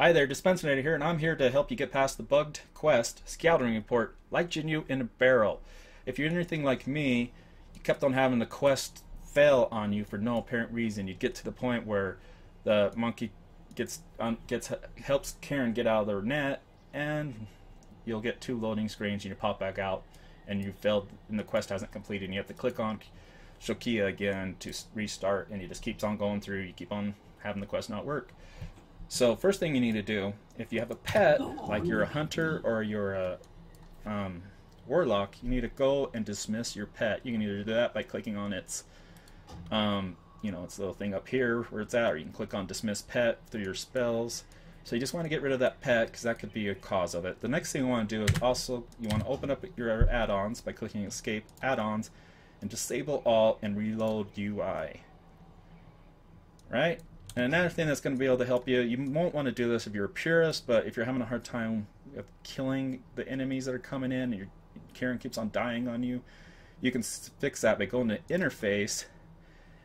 Hi there, Dispencenator here, and I'm here to help you get past the bugged quest scouting report, like Jinyu in a barrel. If you're anything like me, you kept on having the quest fail on you for no apparent reason. You'd get to the point where the monkey gets um, gets helps Karen get out of their net, and you'll get two loading screens, and you pop back out, and you failed, and the quest hasn't completed. And you have to click on Shokia again to restart, and it just keeps on going through. You keep on having the quest not work. So first thing you need to do, if you have a pet, like you're a hunter or you're a um, warlock, you need to go and dismiss your pet. You can either do that by clicking on its, um, you know, its little thing up here where it's at, or you can click on dismiss pet through your spells. So you just want to get rid of that pet because that could be a cause of it. The next thing you want to do is also you want to open up your add-ons by clicking escape add-ons and disable all and reload UI. Right? And another thing that's going to be able to help you, you won't want to do this if you're a purist, but if you're having a hard time of killing the enemies that are coming in, and your Karen keeps on dying on you, you can fix that by going to interface,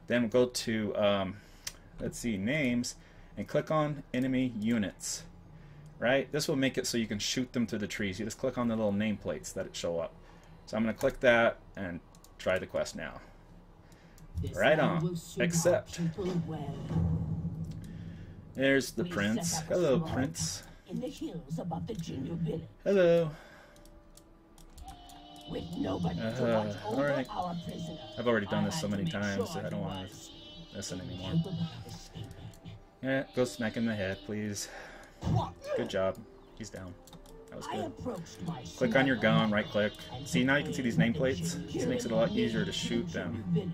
then go to, um, let's see, names, and click on enemy units. Right? This will make it so you can shoot them through the trees. You just click on the little nameplates that it show up. So I'm going to click that and try the quest now. Right on. Accept. There's the prince. Hello, prince. In the hills above the Jinyu village. Hello. With nobody Uh, to watch over alright. our prisoner. I've already done this so many times sure that I don't want to listen anymore. capable of escaping. Yeah, go smack him in the head, please. Good job. He's down. That was good. Click on your gun, right click. See, now you can see these took aim at the nameplates. This makes it a lot easier to shoot them.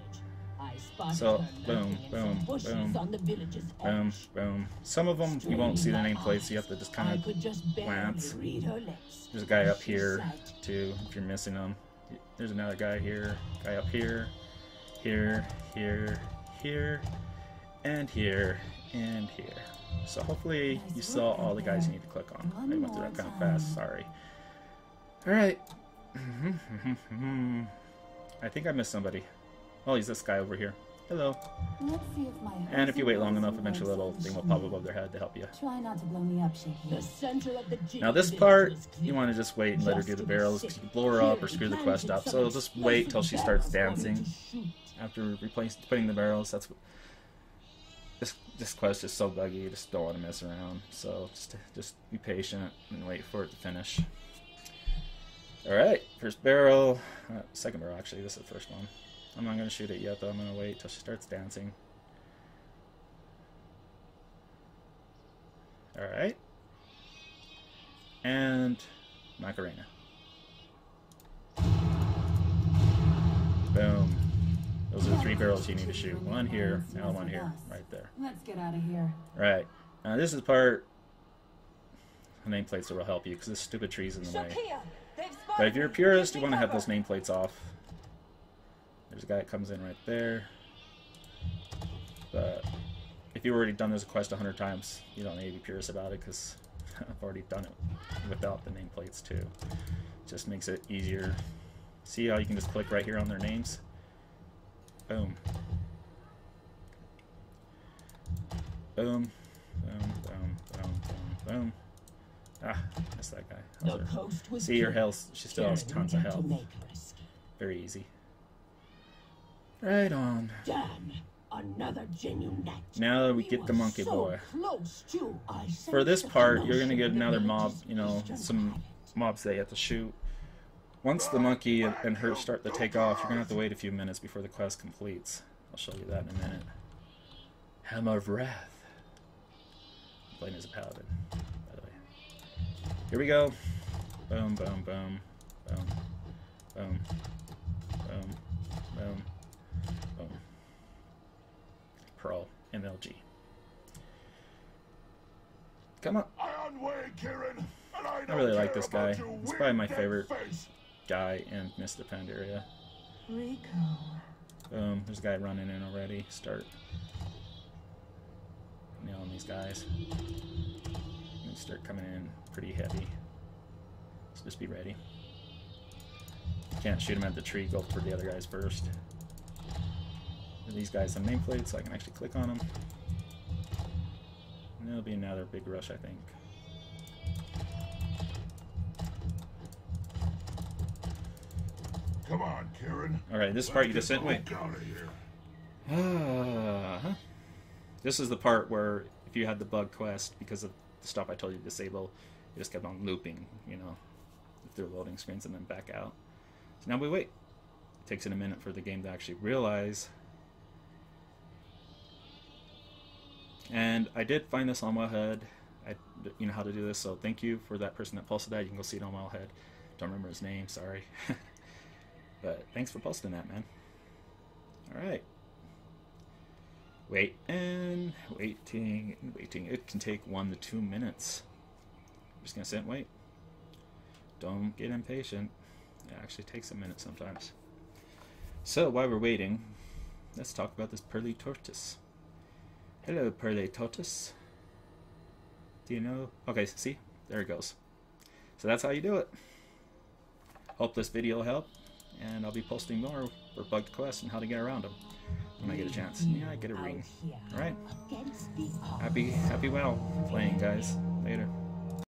Village. I spotted So, boom, boom, some boom, on the village's Boom, boom. Some of them you won't see the nameplates, so you have to just kind of glance. read her lips. There's a guy up here too. If you're missing them, there's another guy here, guy up here, here, here, here, and here, and here. So hopefully you saw all the guys you need to click on. I went through that kind of fast. Sorry. All right. I think I missed somebody. Oh, he's this guy over here. Hello. Let's see if my And if you wait long enough, eventually a little what's thing will pop above their head to help you. Try not to blow me up, Shaky. The center of the Now this part, you want to just wait and let her do the barrels. safe, 'cause You can blow her up or screw the quest up. So just wait till she starts explosive barrels for me dancing after replace putting the barrels. That's what this this quest is so buggy. You just don't want to mess around. So just just be patient and wait for it to finish. All right, first barrel, uh, second barrel actually. This is the first one. I'm not gonna shoot it yet though. I'm gonna wait till she starts dancing. All right, and Macarena. Boom. Those are the three barrels you need to shoot. One here, now one here, right there. Let's get out of here. Right. Now this is the part. The nameplates that will help you because this stupid tree's in the way. But if you're a purist, you want to have those nameplates off. There's a guy that comes in right there. But if you've already done this quest a hundred times, you don't need to be purist about it because I've already done it without the nameplates too. Just makes it easier. See how you can just click right here on their names? Boom. Boom. Boom, boom, boom, boom, boom. Ah, that's that guy. The That was her. coast was See her clear. health. She still has tons of health. make her escape. Very easy. Right on. Damn, another genuine. Now that we We get the monkey so boy. Close to. I For this part, you're gonna get another mob. You know, some mobs that you have to shoot. Once the monkey and her start to take off, you're gonna have to wait a few minutes before the quest completes. I'll show you that in a minute. Hammer of Wrath. I'm playing as a paladin, by the way. Here we go. Boom, boom, boom, boom, boom, boom, boom, Oh. boom. Pearl, MLG. Come on. Iron Way, Kieran, and I, I really like this guy. about He's probably my favorite face. guy in Mists of Pandaria. Rico. Boom, there's a guy running in already. Start nailing these guys. And start coming in pretty heavy. So just be ready. Can't shoot him at the tree, go for the other guys first. These guys have nameplates, so I can actually click on them. And It'll be another big rush, I think. Come on, Karen. Alright, this part you just sit and wait. Out of here. Uh-huh. This is the part where if you had the bug quest, because of the stuff I told you to disable, it just kept on looping, you know, through loading screens and then back out. So now we wait. It takes it a minute for the game to actually realize. And I did find this on Wowhead. I, you know how to do this, so thank you for that person that posted that. You can go see it on Wowhead. Don't remember his name, sorry. but thanks for posting that, man. All right. Wait and waiting and waiting. It can take one to two minutes. I'm just gonna sit and wait. Don't get impatient. It actually takes a minute sometimes. So while we're waiting, let's talk about this pearly tortoise. Hello, pearly tortoise. Do you know? Okay, see, there it goes. So that's how you do it. Hope this video helped, and I'll be posting more for bugged quests and how to get around them when I get a chance. Yeah, I get a ring. All right. against the odds. Happy, happy well playing, guys. Later.